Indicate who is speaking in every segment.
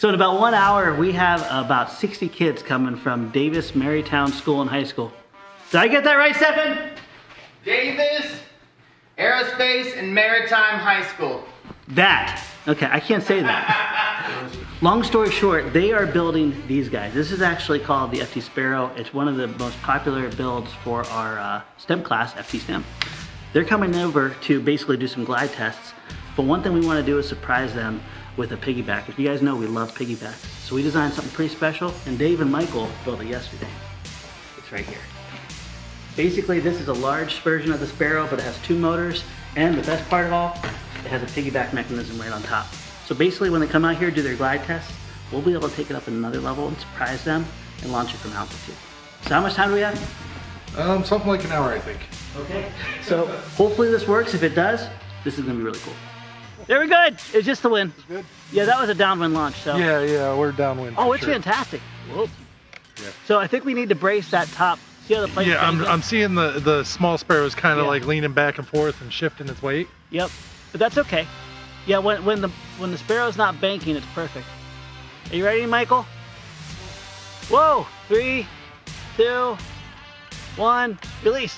Speaker 1: So in about one hour, we have about 60 kids coming from Davis Marytown School and High School. Did I get that right, Stefan?
Speaker 2: Davis Aerospace and Maritime High School.
Speaker 1: That. Okay, I can't say that. Long story short, they are building these guys. This is actually called the FT Sparrow. It's one of the most popular builds for our uh, STEM class, FT STEM. They're coming over to basically do some glide tests, but one thing we want to do is surprise them with a piggyback. If you guys know, we love piggybacks. So we designed something pretty special, and Dave and Michael built it yesterday. It's right here. Basically, this is a large version of the Sparrow, but it has two motors, and the best part of all, it has a piggyback mechanism right on top. So basically, when they come out here do their glide tests, we'll be able to take it up another level and surprise them and launch it from altitude. So how much time do we have?
Speaker 3: Um, something like an hour, I think.
Speaker 1: Okay. So hopefully this works. If it does, this is gonna be really cool. Very good. It's just the wind.
Speaker 3: good?
Speaker 1: Yeah, that was a downwind launch. So.
Speaker 3: Yeah, yeah, we're downwind.
Speaker 1: Oh, it's
Speaker 3: sure.
Speaker 1: fantastic. Whoa.
Speaker 3: Yeah.
Speaker 1: So I think we need to brace that top. See how the plane
Speaker 3: Yeah, I'm, I'm seeing the the small sparrows kind of
Speaker 1: Yeah.
Speaker 3: like leaning back and forth and shifting its weight.
Speaker 1: Yep. But that's okay. Yeah, when, when the when the sparrow's not banking, it's perfect. Are you ready, Michael? Whoa! Three, two, one, release.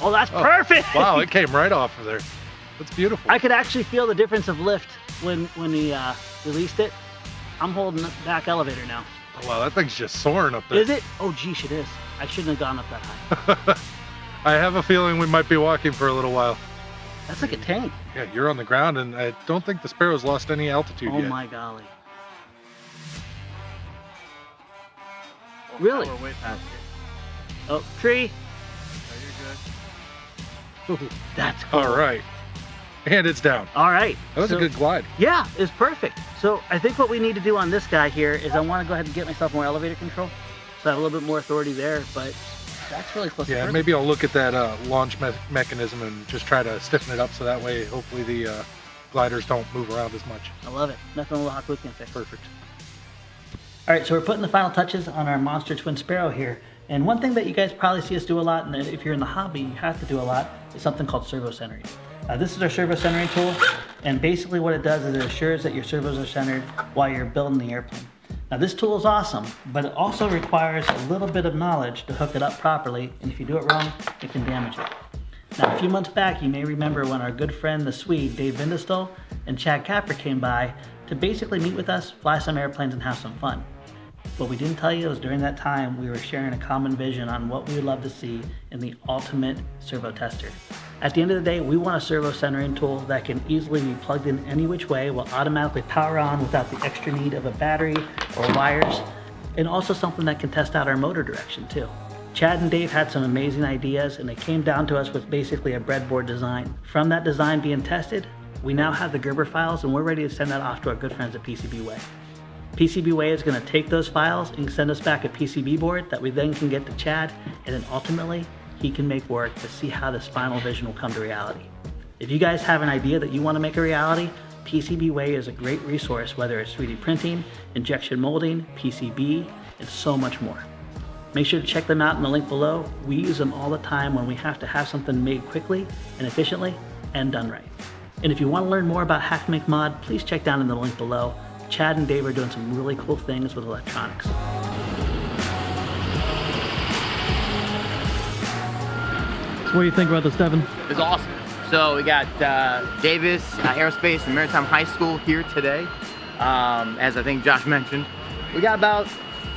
Speaker 1: Oh, that's
Speaker 3: Oh,
Speaker 1: perfect.
Speaker 3: Wow, it came right off of there. That's beautiful.
Speaker 1: I could actually feel the difference of lift when when he uh, released it. I'm holding the back elevator now.
Speaker 3: Oh, wow, that thing's just soaring up there.
Speaker 1: Is it? Oh, geez, it is. I shouldn't have gone up that high.
Speaker 3: I have a feeling we might be walking for a little while.
Speaker 1: That's like a tank.
Speaker 3: Yeah, you're on the ground, and I don't think the sparrow's lost any altitude
Speaker 1: Oh
Speaker 3: yet.
Speaker 1: my golly. Really?
Speaker 4: We're way past it.
Speaker 1: Oh, tree.
Speaker 4: No, you're good.
Speaker 1: That's cool.
Speaker 3: All right, and it's down.
Speaker 1: All right.
Speaker 3: That was
Speaker 1: So-
Speaker 3: a good glide.
Speaker 1: Yeah, it's perfect. So I think what we need to do on this guy here is I want to go ahead and get myself more elevator control. So I have a little bit more authority there, but that's really close
Speaker 3: Yeah, maybe I'll look at that uh, launch me- mechanism and just try to stiffen it up so that way, hopefully, the uh, gliders don't move around as much.
Speaker 1: I love it. Nothing a little hot glue can fix.
Speaker 3: Perfect.
Speaker 1: All right, so we're putting the final touches on our Monster Twin Sparrow here. And one thing that you guys probably see us do a lot, and if you're in the hobby, you have to do a lot, is something called servo centering. Uh, this is our servo centering tool, and basically what it does is it assures that your servos are centered while you're building the airplane. Now this tool is awesome, but it also requires a little bit of knowledge to hook it up properly, and if you do it wrong, it can damage it. Now, a few months back, you may remember when our good friend, the Swede, Dave Windestål, and Chad Kapper came by to basically meet with us, fly some airplanes, and have some fun. What we didn't tell you is during that time, we were sharing a common vision on what we would love to see in the ultimate servo tester. At the end of the day, we want a servo centering tool that can easily be plugged in any which way, will automatically power on without the extra need of a battery or wires, and also something that can test out our motor direction too. Chad and Dave had some amazing ideas and they came down to us with basically a breadboard design. From that design being tested, we now have the Gerber files and we're ready to send that off to our good friends at PCBWay. PCBWay is going to take those files and send us back a PCB board that we then can get to Chad and then ultimately he can make work to see how this final vision will come to reality. If you guys have an idea that you want to make a reality, PCBWay is a great resource whether it's 3D printing, injection molding, PCB, and so much more. Make sure to check them out in the link below. We use them all the time when we have to have something made quickly and efficiently and done right. And if you want to learn more about Hack Make Mod, please check down in the link below. Chad and Dave are doing some really cool things with electronics.
Speaker 4: What do you think about this, Devin?
Speaker 2: It's awesome. So we got uh, Davis uh, Aerospace and Maritime High School here today. Um, as I think Josh mentioned, we got about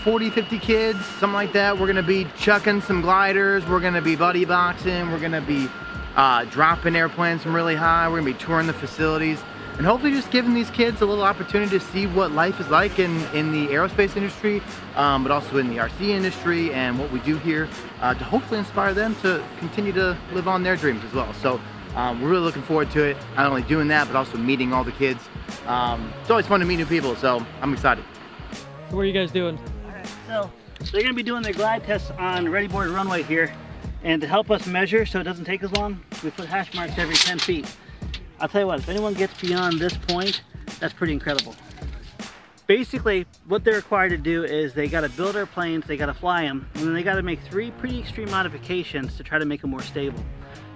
Speaker 2: 40, 50 kids, something like that. We're gonna be chucking some gliders. We're gonna be buddy boxing. We're gonna be uh, dropping airplanes from really high. We're gonna be touring the facilities and hopefully just giving these kids a little opportunity to see what life is like in, in the aerospace industry, um, but also in the RC industry and what we do here uh, to hopefully inspire them to continue to live on their dreams as well. So um, we're really looking forward to it, not only doing that, but also meeting all the kids. Um, it's always fun to meet new people, so I'm excited.
Speaker 4: So what are you guys doing?
Speaker 1: So they're going to be doing their glide tests on ReadiBoard Runway here. And to help us measure so it doesn't take as long, we put hash marks every 10 feet. I'll tell you what, if anyone gets beyond this point, that's pretty incredible. Basically, what they're required to do is they got to build airplanes, they got to fly them, and then they got to make three pretty extreme modifications to try to make them more stable.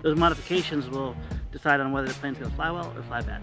Speaker 1: Those modifications will decide on whether the plane's to fly well or fly bad.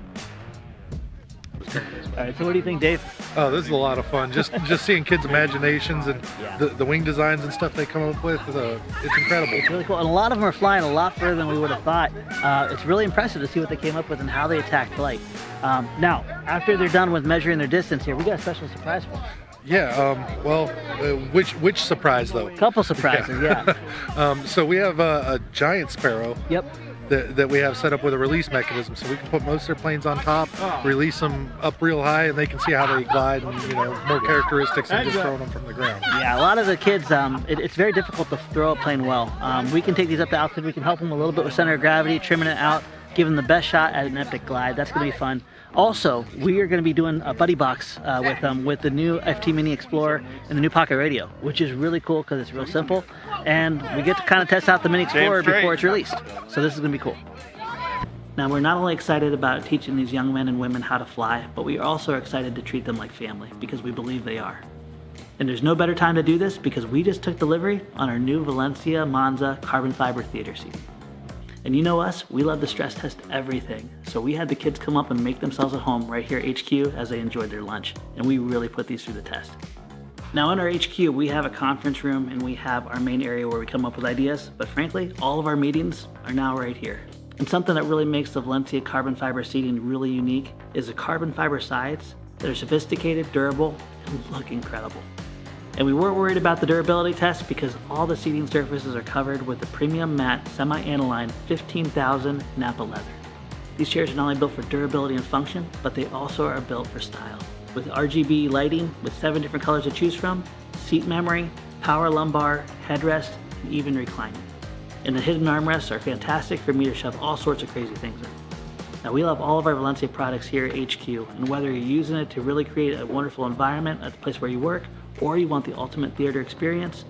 Speaker 1: All right, so what do you think, Dave?
Speaker 3: Oh, this is a lot of fun. Just just seeing kids' imaginations and
Speaker 1: Yeah.
Speaker 3: the, the wing designs and stuff they come up with. Uh, it's incredible.
Speaker 1: It's really cool, and a lot of them are flying a lot further than we would have thought. Uh, it's really impressive to see what they came up with and how they attack flight. Um, now, after they're done with measuring their distance here, we got a special surprise for them.
Speaker 3: Yeah. Um, well, uh, which which surprise though?
Speaker 1: Couple surprises, yeah.
Speaker 3: um, so we have a, a giant sparrow
Speaker 1: Yep.
Speaker 3: That, that we have set up with a release mechanism, so we can put most of their planes on top, release them up real high, and they can see how they glide and you know more characteristics than just throwing them from the ground.
Speaker 1: Yeah, a lot of the kids, um, it, it's very difficult to throw a plane well. Um, we can take these up to altitude. We can help them a little bit with center of gravity, trimming it out, give them the best shot at an epic glide. That's going to be fun. Also, we are going to be doing a buddy box uh, with them with the new FT Mini Explorer and the new Pocket Radio, which is really cool because it's real simple, and we get to kind of test out the Mini Explorer before it's released. So this is going to be cool. Now, we're not only excited about teaching these young men and women how to fly, but we are also excited to treat them like family because we believe they are. And there's no better time to do this because we just took delivery on our new Valencia Monza carbon fiber theater seat. And you know us, we love to stress test everything. So we had the kids come up and make themselves at home right here at HQ as they enjoyed their lunch. And we really put these through the test. Now in our HQ, we have a conference room and we have our main area where we come up with ideas, but frankly, all of our meetings are now right here. And something that really makes the Valencia carbon fiber seating really unique is the carbon fiber sides that are sophisticated, durable, and look incredible. And we weren't worried about the durability test because all the seating surfaces are covered with the premium matte semi-aniline 15,000 Nappa leather. These chairs are not only built for durability and function, but they also are built for style. With RGB lighting with seven different colors to choose from, seat memory, power lumbar, headrest, and even reclining. And the hidden armrests are fantastic for me to shove all sorts of crazy things in. Now we love all of our Valencia products here at HQ, and whether you're using it to really create a wonderful environment at the place where you work, or you want the ultimate theater experience,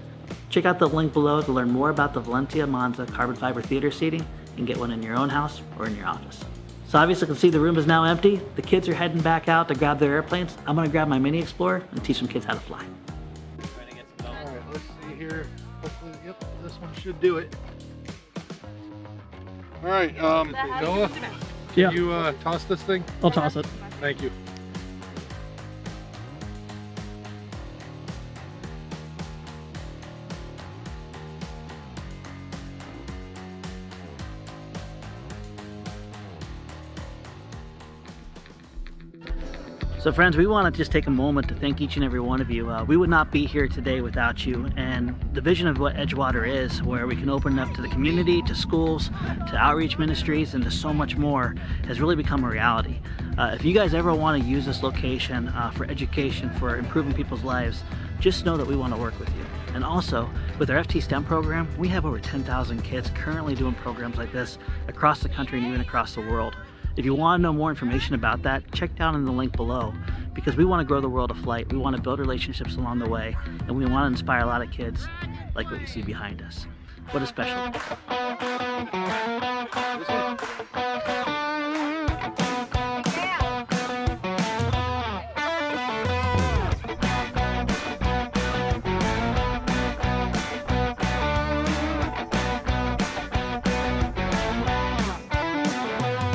Speaker 1: check out the link below to learn more about the Valencia Monza carbon fiber theater seating and get one in your own house or in your office. So obviously you can see the room is now empty. The kids are heading back out to grab their airplanes. I'm gonna grab my Mini Explorer and teach some kids how to fly.
Speaker 3: All right, let's see here. Hopefully, yep, this one should do it. All right, um, Noah, can
Speaker 4: Yeah.
Speaker 3: you uh, toss this thing?
Speaker 4: I'll toss it.
Speaker 3: Thank you.
Speaker 1: So, friends, we want to just take a moment to thank each and every one of you. Uh, we would not be here today without you. And the vision of what Edgewater is, where we can open up to the community, to schools, to outreach ministries, and to so much more, has really become a reality. Uh, if you guys ever want to use this location uh, for education, for improving people's lives, just know that we want to work with you. And also, with our FT STEM program, we have over 10,000 kids currently doing programs like this across the country and even across the world. If you want to know more information about that, check down in the link below because we want to grow the world of flight. We want to build relationships along the way, and we want to inspire a lot of kids like what you see behind us. What a special.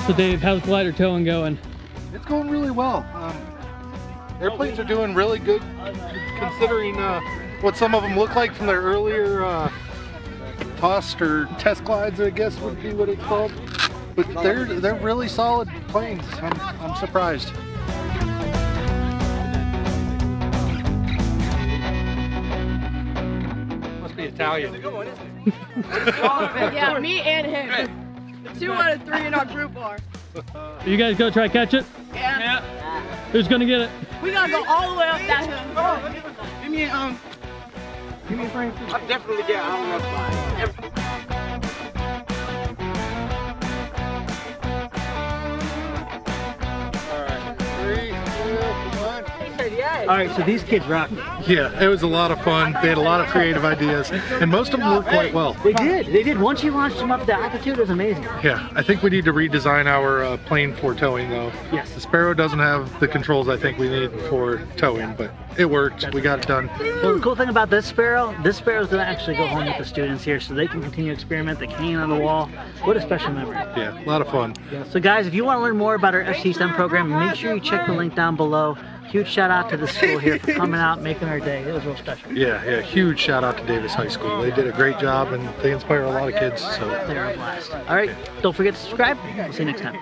Speaker 4: So Dave, how's glider towing going?
Speaker 3: It's going really well. Um, airplanes are doing really good considering uh, what some of them look like from their earlier uh, tossed or test glides, I guess would be what it's called. But they're they're really solid planes. I'm, I'm surprised. Must be Italian.
Speaker 5: Yeah, me and him. The two out of three in our group are.
Speaker 4: You guys go try catch it?
Speaker 5: Yeah.
Speaker 4: Who's gonna get it?
Speaker 5: We gotta go all the way up that hill.
Speaker 6: Give me a, um, give me a frame. I'm definitely getting. I don't know
Speaker 1: All right, so these kids rock.
Speaker 3: Yeah, it was a lot of fun. They had a lot of creative ideas, and most of them worked quite well.
Speaker 1: They did. They did. Once you launched them up the altitude, was amazing.
Speaker 3: Yeah, I think we need to redesign our uh, plane for towing though.
Speaker 1: Yes.
Speaker 3: The Sparrow doesn't have the controls I think we need for towing, but it worked. We got it done.
Speaker 1: Well, the cool thing about this Sparrow, this Sparrow is going to actually go home with the students here so they can continue to experiment. the cane on the wall. What a special memory.
Speaker 3: Yeah, a lot of fun.
Speaker 1: So guys, if you want to learn more about our FT STEM program, make sure you check the link down below. huge shout out to the school here for coming out, making our day. It was real special.
Speaker 3: Yeah, yeah, huge shout out to Davis High School. They did a great job and they inspire a lot of kids. So
Speaker 1: they're a blast. All right, don't forget to subscribe. We'll see you next time.